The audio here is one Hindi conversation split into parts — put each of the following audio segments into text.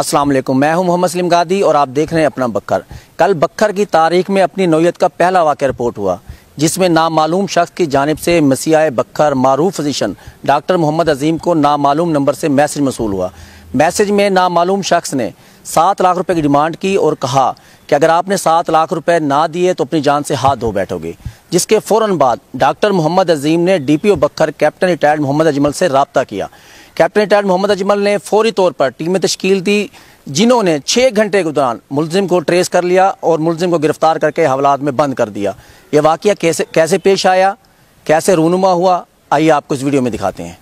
अस्सलाम वालेकुम। मैं हूँ मोहम्मद सलीम गादी और आप देख रहे हैं अपना बक्खर। कल बक्खर की तारीख में अपनी नौयत का पहला वाक़ रिपोर्ट हुआ, जिसमें नामालूम शख्स की जानब से मसीहा बक्खर मारूफ फिजिशन डॉक्टर मोहम्मद अजीम को नामालूम नंबर से मैसेज मसूल हुआ। मैसेज में नामालूम शख्स ने सात लाख रुपए की डिमांड की और कहा कि अगर आपने सात लाख रुपए ना दिए तो अपनी जान से हाथ धो बैठोगे, जिसके फ़ौरन बाद डॉक्टर मोहम्मद अजीम ने D P O Bhakkar captain retired Mohammad Ajmal से रबता किया। कैप्टन रिटायर्ड मोहम्मद अजमल ने फौरी तौर पर टीमें तश्कील दी, जिन्होंने छः घंटे के दौरान मुलजिम को ट्रेस कर लिया और मुलजिम को गिरफ़्तार करके हवालात में बंद कर दिया। ये वाक़ कैसे कैसे पेश आया? कैसे रूनुमा हुआ? आइए आपको इस वीडियो में दिखाते हैं।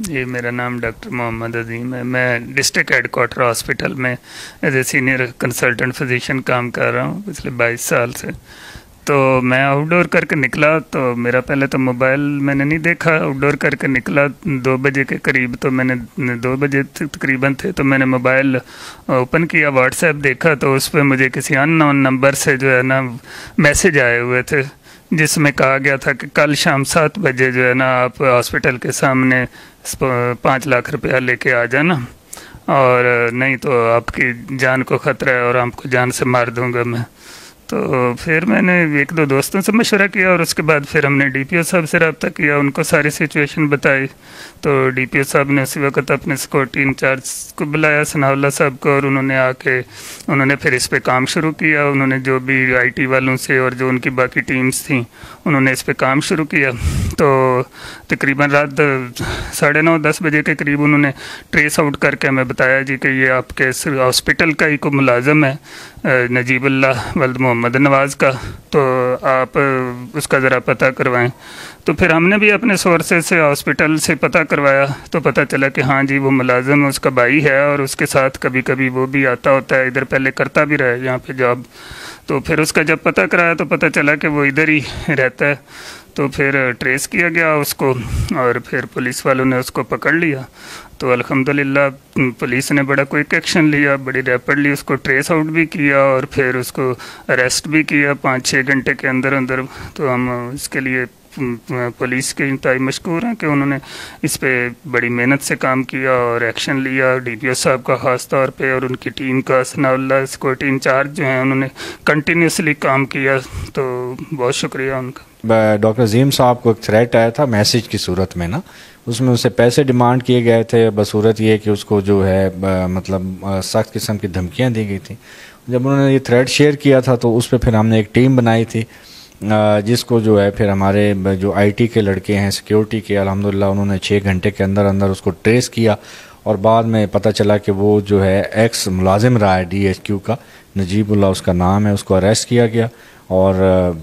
जी, मेरा नाम डॉक्टर मोहम्मद अजीम है। मैं डिस्ट्रिक्ट हेडकोार्टर हॉस्पिटल में as a senior consultant physician काम कर रहा हूँ पिछले 22 साल से। तो मैं आउटडोर करके निकला तो मेरा पहले तो मोबाइल मैंने नहीं देखा आउटडोर करके निकला दो बजे के करीब तो मैंने, दो बजे तकरीबन थे तो मैंने मोबाइल ओपन किया व्हाट्सएप देखा तो उस पर मुझे किसी अननोन नंबर से जो है ना मैसेज आए हुए थे, जिसमें कहा गया था कि कल शाम सात बजे जो है ना आप हॉस्पिटल के सामने पाँच लाख रुपया लेके आ जाना, और नहीं तो आपकी जान को ख़तरा है और आपको जान से मार दूँगा मैं। तो फिर मैंने एक दो दोस्तों से मशवरा किया और उसके बाद फिर हमने डीपीओ साहब से रबता किया, उनको सारी सिचुएशन बताई। तो डीपीओ साहब ने उसी वक्त अपने सिक्योरिटी इंचार्ज को बुलाया, सनाउल्ला साहब को, और उन्होंने आके, उन्होंने फिर इस पर काम शुरू किया। उन्होंने जो भी आईटी वालों से और जो उनकी बाकी टीम्स थी, उन्होंने इस पर काम शुरू किया। तो तकरीबन रात साढ़े नौ, दस बजे के करीब उन्होंने ट्रेस आउट करके हमें बताया जी कि ये आपके हॉस्पिटल का ही को मुलाजम है नजीबुल्ला वल्द मोहम्मद। नवाज़ का तो आप उसका ज़रा पता करवाएँ। तो फिर हमने भी अपने सोर्सेज से हॉस्पिटल से पता करवाया तो पता चला कि हाँ जी, वो मुलाजम उसका भाई है, और उसके साथ कभी कभी वो भी आता होता है, इधर पहले करता भी रहा है, यहाँ पर जॉब तो फिर उसका जब पता कराया तो पता चला कि वो इधर ही रहता है। तो फिर ट्रेस किया गया उसको और फिर पुलिस वालों ने उसको पकड़ लिया। तो अल्हम्दुलिल्लाह, पुलिस ने बड़ा क्विक एक्शन लिया, बड़ी रैपिडली उसको ट्रेस आउट भी किया और फिर उसको अरेस्ट भी किया पाँच छः घंटे के अंदर अंदर तो हम इसके लिए पुलिस के इंतई मशहूर हैं कि उन्होंने इस पर बड़ी मेहनत से काम किया और एक्शन लिया। डी पी ओ साहब का ख़ास तौर पे और उनकी टीम का सनाउल्ला सिक्योरिटी इंचार्ज जो हैं, उन्होंने कंटिन्यूसली काम किया। तो बहुत शुक्रिया उनका। डॉक्टर जीम साहब को एक थ्रेट आया था मैसेज की सूरत में ना। उसमें उसे पैसे डिमांड किए गए थे। बसूरत ये कि उसको जो है मतलब सख्त किस्म की धमकियाँ दी गई थी। जब उन्होंने ये थ्रेड शेयर किया था तो उस पर फिर हमने एक टीम बनाई थी। जिसको जो है, फिर हमारे जो आईटी के लड़के हैं सिक्योरिटी के, अलहमदिल्ला उन्होंने छः घंटे के अंदर अंदर उसको ट्रेस किया और बाद में पता चला कि वो जो है एक्स मुलाजिम रहा है डीएचक्यू का। नजीबुल्ला उसका नाम है, उसको अरेस्ट किया गया और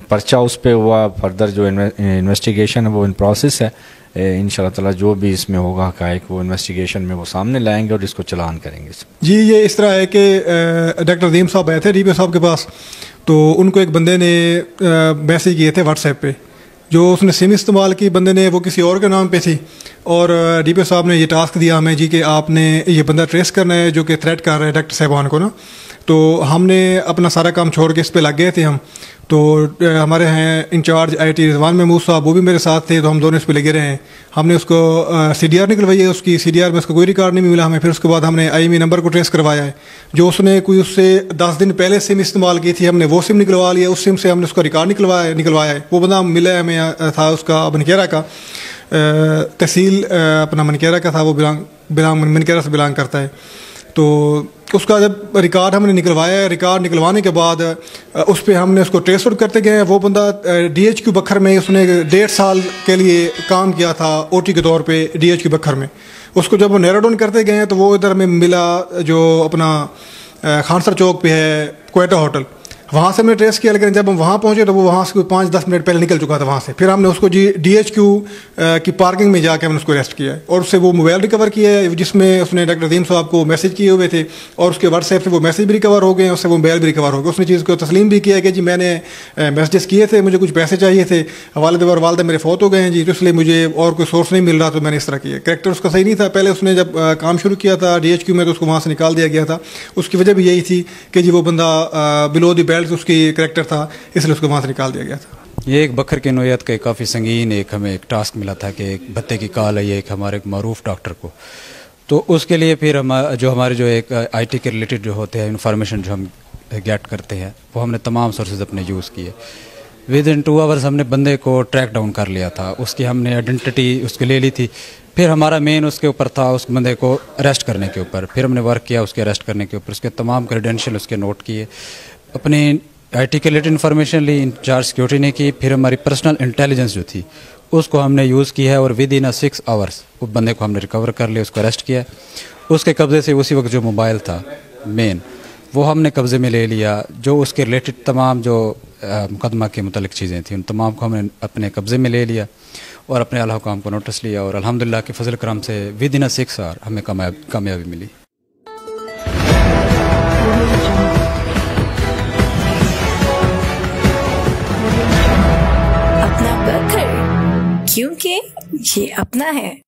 पर्चा उस पर हुआ फर्दर जो इन्वेस्टिगेशन है, वो इन प्रोसेस है। इन ताला जो भी इसमें होगा, हकायक, वो इन्वेस्टिगेशन में वो सामने लाएँगे और इसको चलान करेंगे। जी, ये इस तरह है कि डॉक्टर अदीम साहब आए थे डी साहब के पास। तो उनको एक बंदे ने मैसेज किए थे व्हाट्सएप पे, जो उसने सिम इस्तेमाल की, बंदे ने वो किसी और के नाम पे थी, और डीपी साहब ने ये टास्क दिया हमें जी कि आपने ये बंदा ट्रेस करना है, जो कि थ्रेट कर रहा है डॉक्टर साहबान को ना। तो हमने अपना सारा काम छोड़ के इस पर लग गए थे हम तो हमारे हैं incharge I T Rizwan Mahmood sahab, वो भी मेरे साथ थे तो हम दोनों इस पर लगे रहे हैं। हमने उसको सी डी आर निकलवाई है, उसकी सी डी आर में उसका कोई रिकॉर्ड नहीं मिला हमें, फिर उसके बाद हमने आई एम नंबर को ट्रेस करवाया है। जो उसने कोई उससे दस दिन पहले सिम इस्तेमाल की थी, हमने वो सिम निकलवा लिया, उस सिम से हमने उसका रिकॉर्ड निकलवाया निकलवाया है। वो बंदा मिला है हमें था उसका मनकेरा का तहसील अपना मनकेरा का था, वो बिलोंग बिलोंग, मनकेरा से बिलोंग करता है। तो उसका जब रिकॉर्ड हमने निकलवाया रिकॉर्ड निकलवाने के बाद उस पर हमने उसको ट्रेस आउट करते गए वो बंदा डी एच क्यू बखर में उसने डेढ़ साल के लिए काम किया था ओ टी के तौर पर डी एच क्यू बखर में। उसको जब वो नैरो करते गए तो वो इधर में मिला जो अपना खानसर चौक पे है कोयटा होटल वहाँ से हमने ट्रेस किया, लेकिन जब हम वहाँ पहुँचे तो वो वहाँ से कोई पाँच दस मिनट पहले निकल चुका था वहाँ से। फिर हमने उसको जी डी एच क्यू की पार्किंग में जाकर हमने उसको अरेस्ट किया है। और उससे वो मोबाइल रिकवर किया है, जिसमें उसने डॉक्टर अदीम साहब को मैसेज किए हुए थे, और उसके व्हाट्सएप से वो मैसेज भी रिकवर हो गए उससे वो मोबाइल भी रिकवर हो गया उसने चीज़ को तस्लीम भी किया कि जी मैंने मैसेजेस किए थे, मुझे कुछ पैसे चाहिए थे, वालद और वालदा मेरे फौत हो गए हैं जी तो इसलिए मुझे और कोई सोर्स नहीं मिल रहा तो मैंने इस तरह किया करेक्टर उसका सही नहीं था। पहले उसने जब काम शुरू किया था डी एच क्यू में तो उसको वहाँ से निकाल दिया गया था। उसकी वजह भी यही थी कि जी वो बंदा बिलो दी बेल्ट उसकी करेक्टर था, इसलिए उसको वहाँ से निकाल दिया गया था। ये एक बकर की नोयत का काफ़ी संगीन एक हमें एक टास्क मिला था कि एक भत्ते की कॉल आई एक हमारे एक मरूफ डॉक्टर को। तो उसके लिए फिर हम, जो हमारे जो एक आईटी के रिलेटेड जो होते हैं इन्फॉर्मेशन जो हम गेट करते हैं, वो हमने तमाम सोर्सेज अपने यूज़ किए। विद इन टू आवर्स हमने बंदे को ट्रैक डाउन कर लिया था। उसकी हमने आइडेंटिटी उसको ले ली थी। फिर हमारा मेन उसके ऊपर था, उस बंदे को अरेस्ट करने के ऊपर। फिर हमने वर्क किया उसके अरेस्ट करने के ऊपर। उसके तमाम क्रेडेंशियल उसके नोट किए। अपनी आई टी के रिलेटेड इन्फॉर्मेशन ली इंचार्ज सिक्योरिटी ने की, फिर हमारी पर्सनल इंटेलिजेंस जो थी, उसको हमने यूज़ किया है और within a six hours उस बंदे को हमने रिकवर कर लिया, उसको अरेस्ट किया उसके कब्ज़े से उसी वक्त जो मोबाइल था मेन वो हमने कब्ज़े में ले लिया, जो उसके रिलेटेड तमाम जो मुकदमा के मतलब चीज़ें थी, उन तमाम को हमने अपने कब्ज़े में ले लिया और अपने काम को नोटिस लिया और अलहमदिल्ला के फजल करम से within a six hour हमें कामयाबी मिली। ये अपना है।